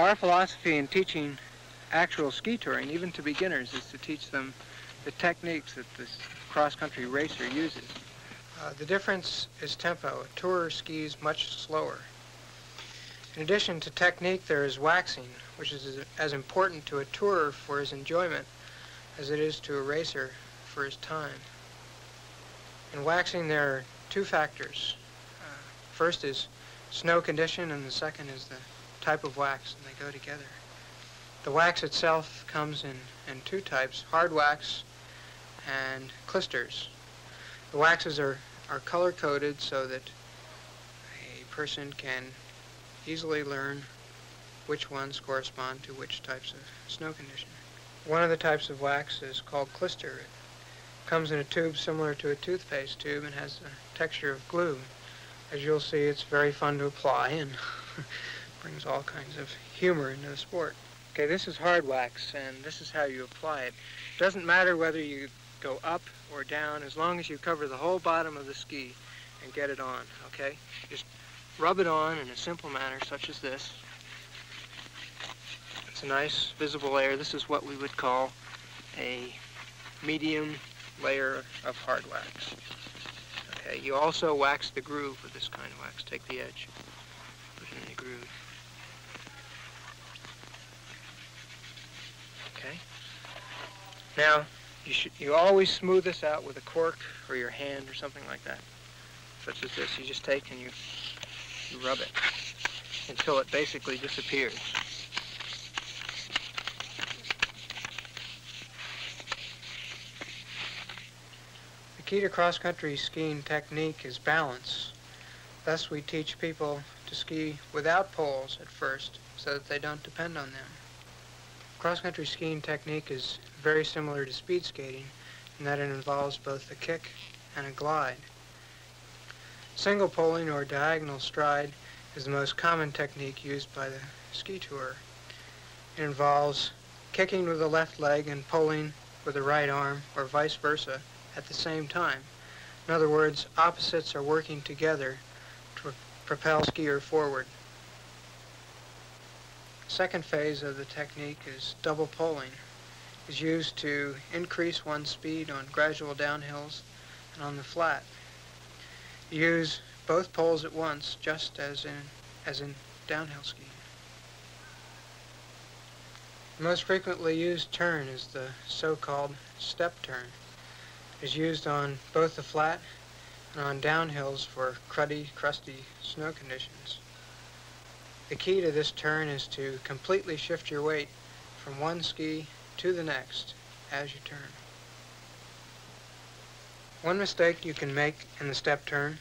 Our philosophy in teaching actual ski touring, even to beginners, is to teach them the techniques that this cross-country racer uses. Uh, the difference is tempo. A tourer skis much slower. In addition to technique, there is waxing, which is as important to a tourer for his enjoyment as it is to a racer for his time. In waxing, there are two factors. Uh, first is snow condition, and the second is the type of wax, and they go together. The wax itself comes in, in two types, hard wax and klisters. The waxes are, are color-coded so that a person can easily learn which ones correspond to which types of snow condition. One of the types of wax is called klister. It comes in a tube similar to a toothpaste tube and has a texture of glue. As you'll see, it's very fun to apply and brings all kinds of humor into the sport. Okay, this is hard wax, and this is how you apply it. It doesn't matter whether you go up or down, as long as you cover the whole bottom of the ski and get it on, okay? Just rub it on in a simple manner, such as this. It's a nice visible layer. This is what we would call a medium layer of hard wax. Okay, you also wax the groove with this kind of wax. Take the edge, put it in the groove. Okay. Now, you should you always smooth this out with a cork or your hand or something like that, such as this. You just take and you you rub it until it basically disappears. The key to cross-country skiing technique is balance. Thus we teach people to ski without poles at first so that they don't depend on them. Cross-country skiing technique is very similar to speed skating in that it involves both a kick and a glide. Single poling or diagonal stride is the most common technique used by the ski tour. It involves kicking with the left leg and pulling with the right arm or vice versa at the same time. In other words, opposites are working together to propel skier forward. Second phase of the technique is double poling is used to increase one's speed on gradual downhills and on the flat. Use both poles at once, just as in, as in downhill skiing. The most frequently used turn is the so-called step turn. It is used on both the flat and on downhills for cruddy, crusty snow conditions. The key to this turn is to completely shift your weight from one ski to the next as you turn. One mistake you can make in the step turn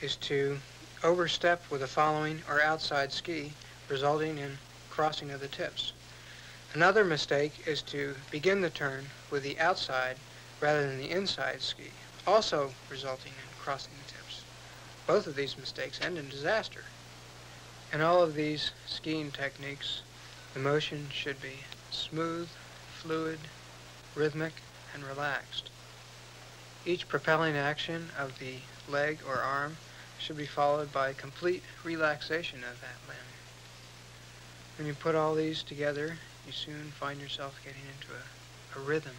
is to overstep with a following or outside ski, resulting in crossing of the tips. Another mistake is to begin the turn with the outside rather than the inside ski, also resulting in crossing the tips. Both of these mistakes end in disaster. In all of these skiing techniques, the motion should be smooth, fluid, rhythmic, and relaxed. Each propelling action of the leg or arm should be followed by complete relaxation of that limb. When you put all these together, you soon find yourself getting into a, a rhythm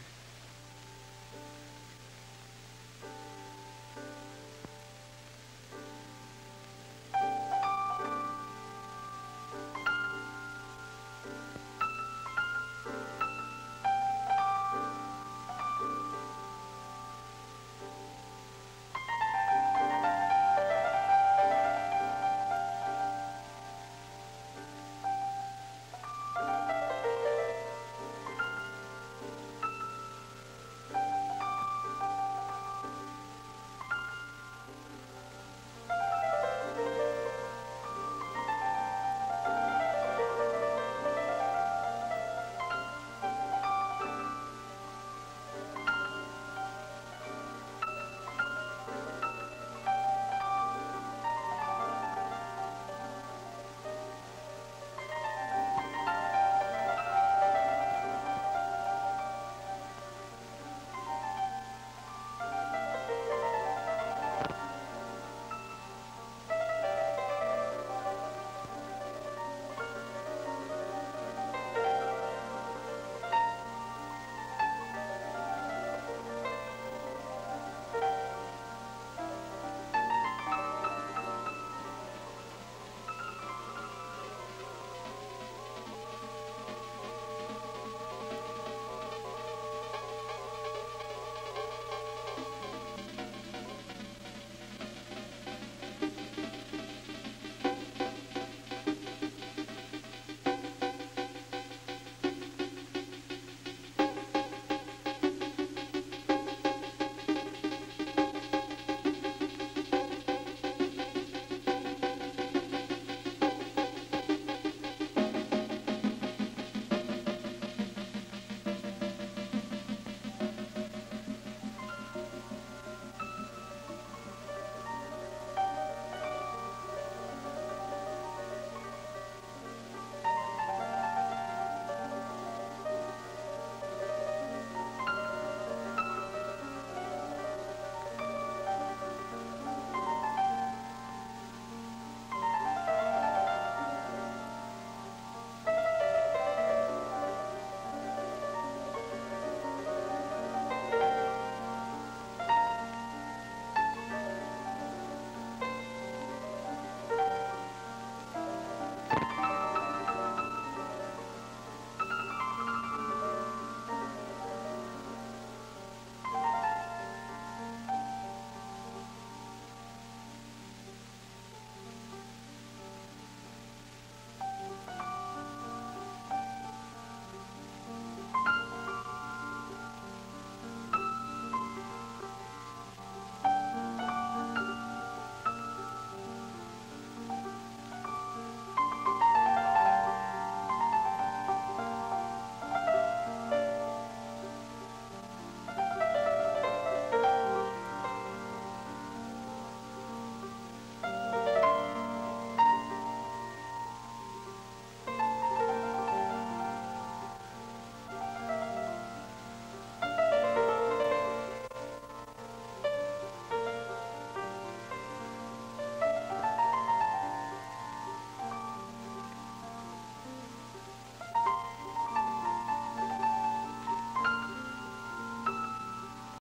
Bye.